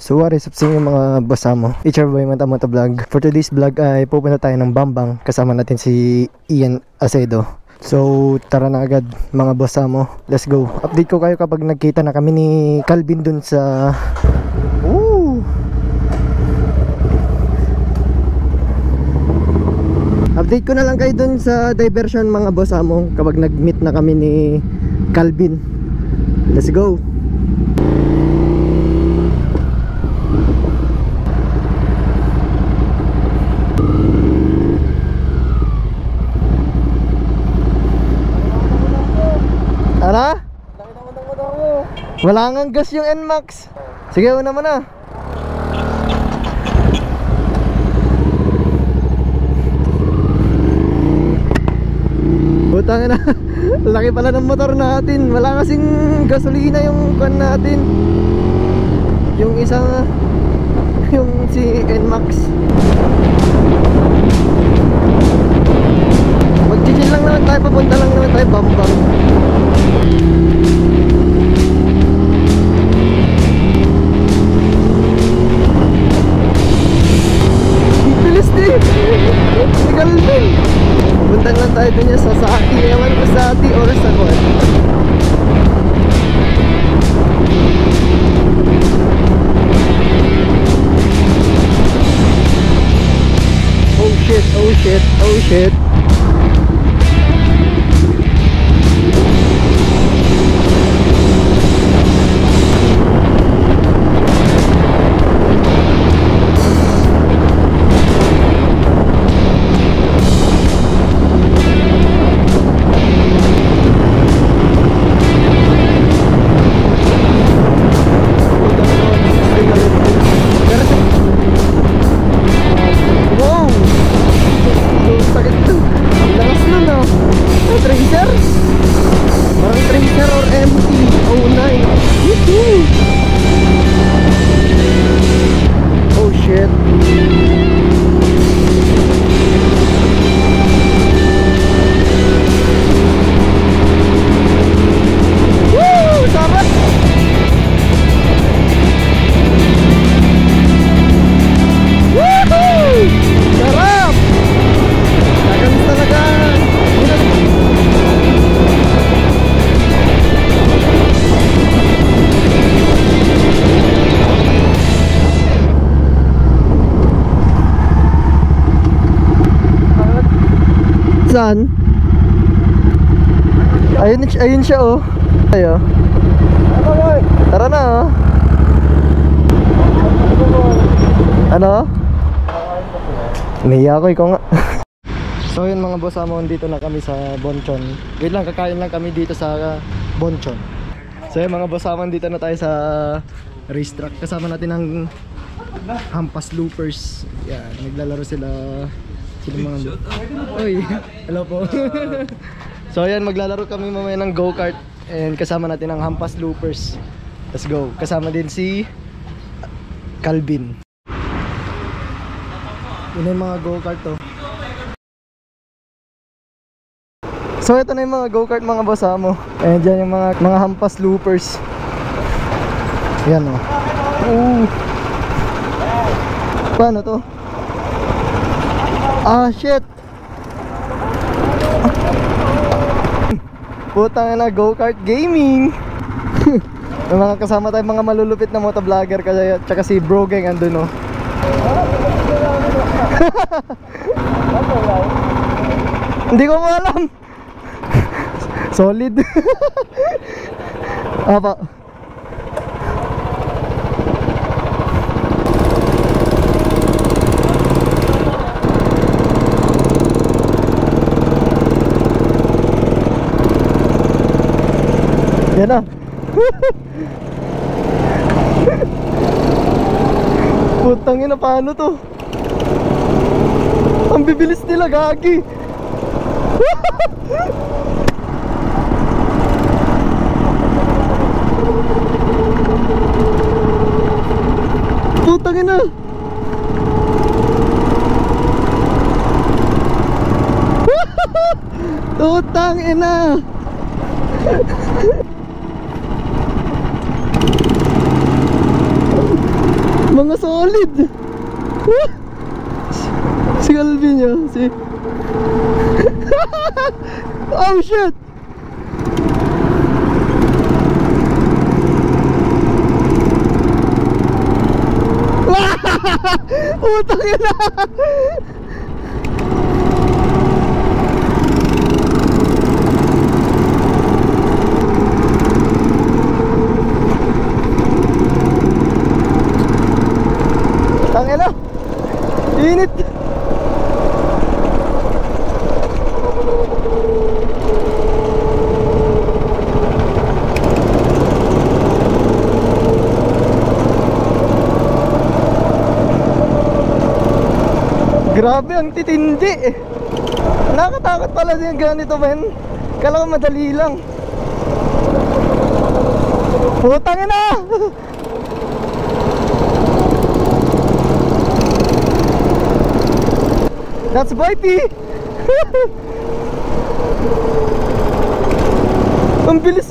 So what is up sa inyo mga basa mo? HR Boy Mata Mata Vlog. For today's vlog ay pupunta tayo ng Bambang. Kasama natin si Ian Acedo. So tara na agad mga basa mo. Let's go. Update ko kayo kapag nagkita na kami ni Calvin dun sa... Woo! Update ko na lang kayo dun sa diversion mga basa mo kapag nag-meet na kami ni Calvin. Let's go. Ano? Wala nga gas yung NMAX. Sige, una mo na. Butang na. Laki pala ng motor natin. Wala kasing gasolina yung kan natin. Yung isang yung si NMAX. Shit, Saan? Ayun, ayun siya oh. Ayo. Tara na oh. Ano? Nahiya ako, ikaw nga. so yun mga boss amo, dito na kami sa Bonchon. Wait lang, kakain lang kami dito sa Bonchon. So yun mga boss amo, dito na tayo sa racetrack. Kasama natin ang Hampas Loopers. Yan, naglalaro sila. Sila mga... Uy, hello po. so yan, maglalaro kami mamaya ng go-kart. And kasama natin ang Hampas Loopers. Let's go. Kasama din si Calvin. Yun na yung mga go-kart to. So ito na yung mga go-kart mga boss mo. Ayan dyan yung mga, mga hampas loopers. Yan o. Oh. Paano to? Ah shit! Putang na go-kart gaming! Mga kasama tayong mga malulupit na motovlogger kasi tsaka si Bro Gang andun oh. Hindi ko alam. Solid. Apa. Yan na. Putang ina, paano to? Ang bibilis nila, gagi. Putang ina. Putang ina. Mga solid. si Calvin niya, si... oh shit! Utang ina! Tangina! Init! Grabe ang titindi eh. Nakakatakot pala yung ganito men. Kala ko madali lang. Putang ina! That's a Bitey! Ang bilis!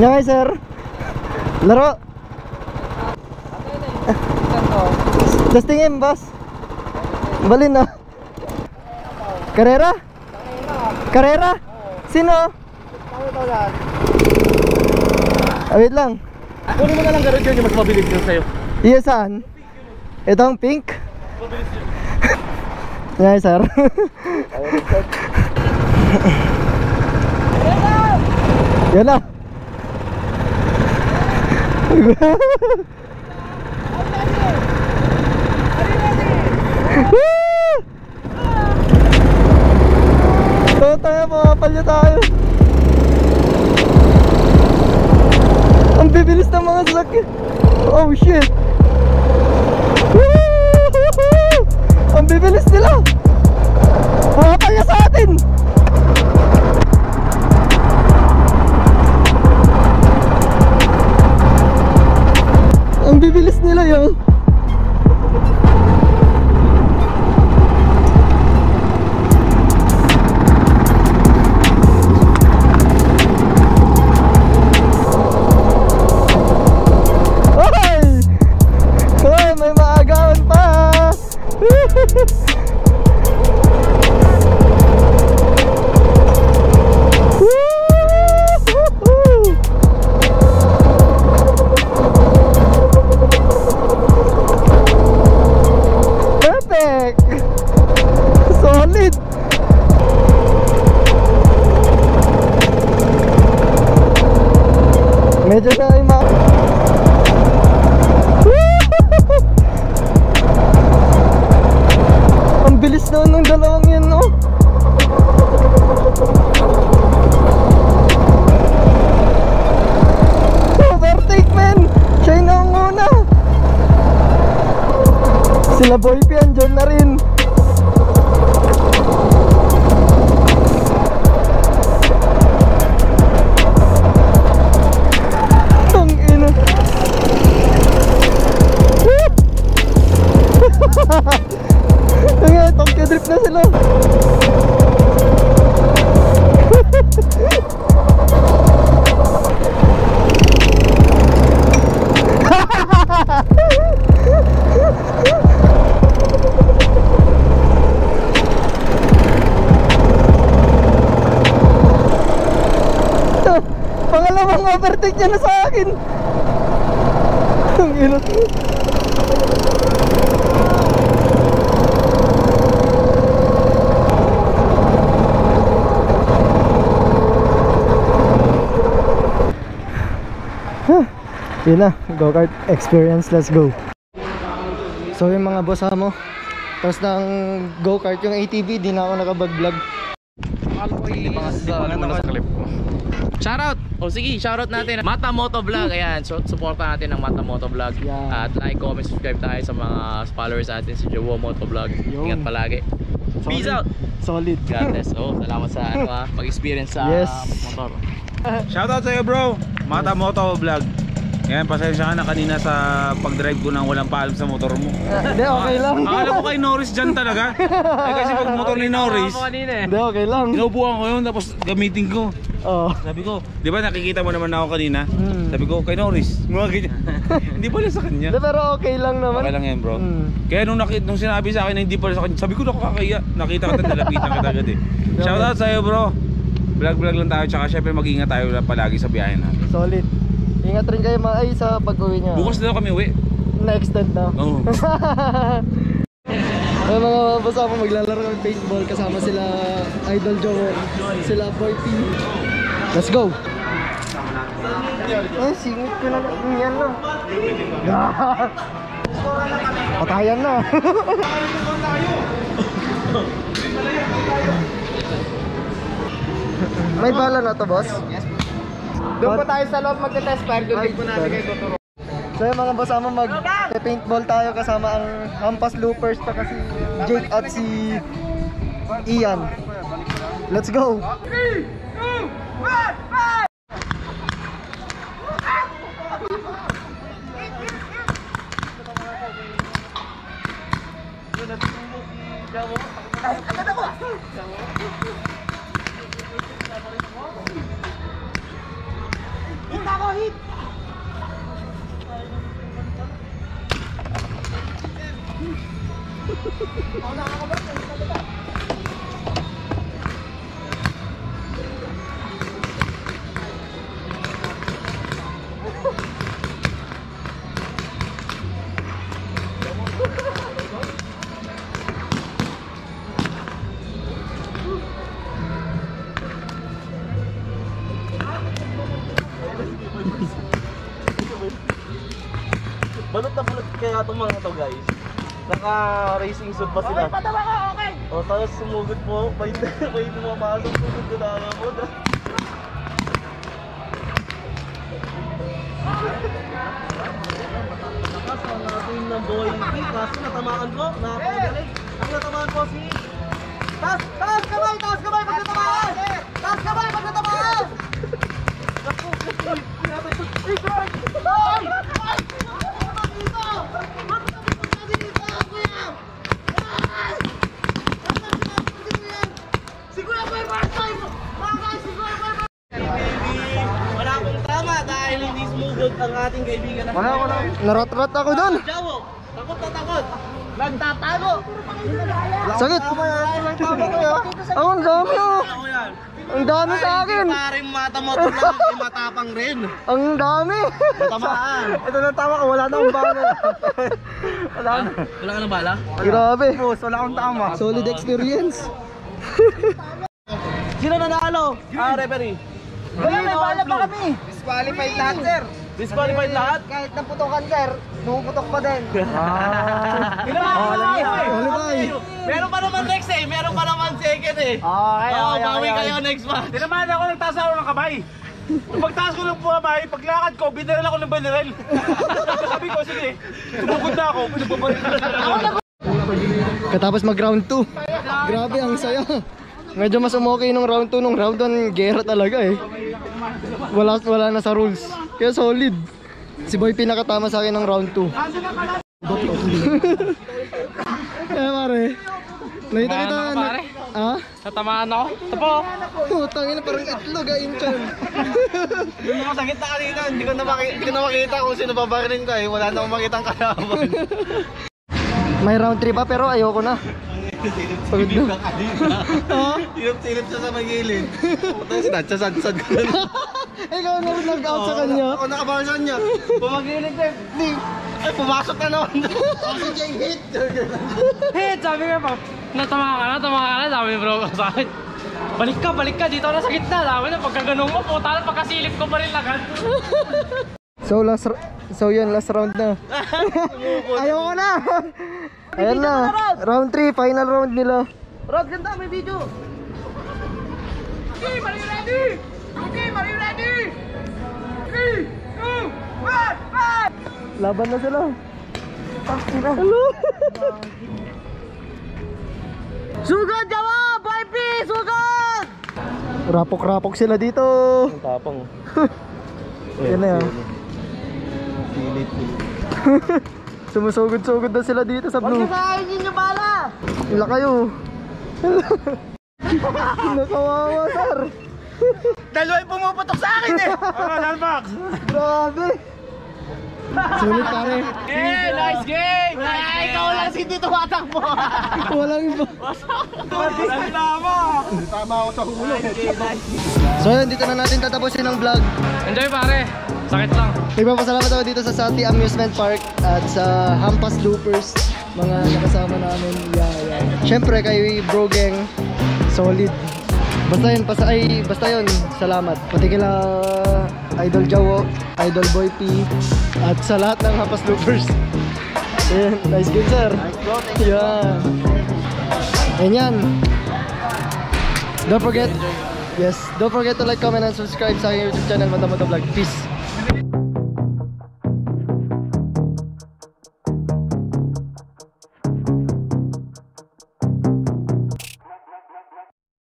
Nga sir. Laro. Just tingin, boss. Balin na. Karera? Karera? Sino? Ah, wait lang. Kunin mo na lang garage yun yung mas mabilis yun sa'yo. Iya saan? Ito ang pink? Nga sir. Yan na. So tayo, makapalya tayo. Ang bibilis ng mga sasakyan. Oh shit. Ang bibilis nila. Makapalya sa atin. Bibilis nila yun. Sila Boy P andyan na rin. Ang ina. Na sila. Overtake niya na sa akin. Ang ina. Huh, Yun na, go-kart experience, let's go. So yung mga boss mo, tapos ng go-kart yung ATV, di na ako nakabag-vlog. Shoutout! O sige, shoutout natin. Mata Moto Vlog. Ayan, so, natin ang Mata Moto Vlog. Yeah. At like, comment, subscribe tayo sa mga followers natin sa Jowo Moto Vlog. Ingat palagi. Peace out. Solid. God bless. Oh, salamat sa ano ah, pag-experience sa Yes. motor. Shoutout sa'yo bro, Mata Moto Vlog. Yan, pasensya ka na kanina sa pag-drive ko nang walang paalam sa motor mo. Hindi, okay lang. Akala ko kay Norris dyan talaga. Eh kasi pag motor ni Norris, Hindi, okay lang. inuupuan ko yun tapos gamitin ko. Oo. Sabi ko, di ba nakikita mo naman ako kanina? Hmm. Sabi ko, kay Norris, mga ganyan. hindi pala sa kanya. Hindi, pero okay lang naman. Okay lang yan bro. Hmm. Kaya nung, nakita, nung sinabi sa akin na hindi pala sa kanya, sabi ko nakakaya. Nakita kita, nalapitan kita agad eh. Shoutout sa'yo bro. Vlog-vlog lang tayo, tsaka syempre mag-ingat tayo palagi sa biyahe natin. Solid. Ingat rin kayo mga ay sa pag-uwi niya. Bukas na kami uwi. Na-extend na. Oo. Ay mga ako maglalaro ng paintball kasama sila Idol Joe, sila Boy P. Let's go! Ay, singit ko na yan na. Patayan na. May bala na to, boss? Doon po tayo sa loob magte-test fire. Doon din po natin kayo tuturo. So yung mga boss, mag paintball tayo kasama ang Hampas Loopers pa kasi Jake at si Ian. Let's go! Balot suit pa sila. Okay, patama ka, okay. O, tapos sumugod po. May, may pumamasok sugod ko na ako. Lakas ang ating ng boy. Kaso natamaan ko. Napakagaling. Ang natamaan ko si... Taas! Taas kamay! Taas kamay! Pag natamaan! Taas kamay! Pag natamaan! Naku! Naku! Naku! Ay! Ay! Ating kaibigan na Wala, wala. Narot-rot ako dun. Jawo, takot na takot. Nagtatago. Sakit. Oh, ang dami oh. Ang dami sa akin. Paring mata mo ito lang, ay matapang rin. Ang dami. Tamaan. Ito na tama ko, wala na akong bala. wala na. Wala ka ng bala? Grabe. Boss, wala akong tama. Solid experience. Sino nanalo? Ah, referee. Wala, may bala pa kami. Disqualified lahat, sir. Disqualified lahat? Kahit naputokan, sir, pumuputok pa din. Ah. Oh, Qualify. Meron pa naman next eh. Meron pa naman second eh. Okay, Oo, bawi kayo next month. Tinamaan ako, nagtaas ako ng kamay. Nung pagtaas ko ng bumabay, paglakad ko, biniral ako ng biniral. Sabi ko, sige, tumugod na ako, nagbabaril Katapos mag round 2. Grabe, ang saya. Medyo mas umokay nung round 2. Nung round 1, gera talaga eh. Wala, wala na sa rules. Kaya solid. Si Boy pinakatama sa akin ng round 2. Kaya pare. Nakita kita Ano, na... pare? Ha? Natamaan ako. Tapo. Putang ina parang itlog ah, inchan. Yung mga sakit na kanina, hindi ko na, maki- hindi ko na makita kung sino babarinin ko eh. Wala na akong makitang kalaban. May round 3 pa pero ayoko na. Pagod na. Ha? Silip-silip siya sa magilid. Puta, sinadsa-sadsad ko na. Ikaw na nag-out sa kanya. Ako nakabahan sa kanya. Pumagilid na. Di. Ay, pumasok na naman. Kasi siya yung hit. Hit! Sabi nga pa. Natama ka na, tama ka na. Sabi bro sa akin. Balik ka, balik ka. Dito na sa gitna. Sabi na, pagka ganun mo, puta na, pagkasilip ko pa rin agad. So last so yun last round na. Ayoko na. Ayan na. Round 3, final round nila. Rod, ganda, may video. Team, are you ready? Team, are you ready? Three, two, one, five! Laban na sila. Hello. Sugod, Jawa! Boy P! Sugod! Rapok-rapok sila dito. Tapang. Yan na yan. Sumusugod-sugod na sila dito sa Huwag blue. niyo sa akin yun yung bala! Ila kayo. Nakawawa, sir. Dalawa yung pumuputok sa akin eh! Ano, Dalmax? Grabe. Sulit pare. Eh, nice game! Ay, ikaw lang hindi tumatakbo! Walang iba. Tama. So yun, dito na natin tatapusin ang vlog. Enjoy pare. Sakit lang. Nagpapasalamat ako dito sa Sati Amusement Park at sa Hampas Loopers, mga nakasama namin. Yeah, yeah. Siyempre kay Bro Gang, solid. Basta yun, basta, ay, basta yun, salamat. Pati kila Idol Jawo, Idol Boy P, at sa lahat ng Hampas Loopers. Ayan, nice game sir. Nice bro, thank you. Yeah. Ayan yan. Don't forget, yes, don't forget to like, comment, and subscribe sa aking YouTube channel, Mata Mata Vlog. Peace. you